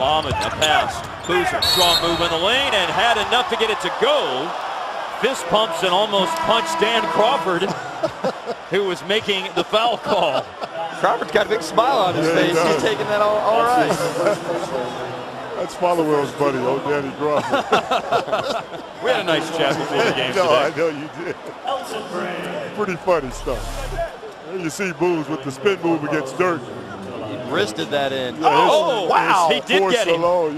Bauman, a pass. Boozer, strong move in the lane and had enough to get it to go. Fist pumps and almost punched Dan Crawford, who was making the foul call. Crawford's got a big smile on his Yeah, face. does. He's taking that all, all right. That's Follow-Will's buddy, old Danny Crawford. We had a nice chat before the game no, I know you did. Pretty funny stuff. There you see Booz with the spin move against Dirk. Wristed that in. Yeah, Oh, wow. He did get him. alone.